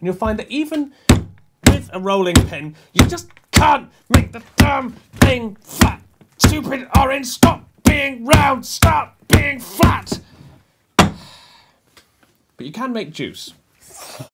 And you'll find that even with a rolling pin, you just can't make the damn thing flat. Stupid orange, stop being round, stop being flat. But you can make juice.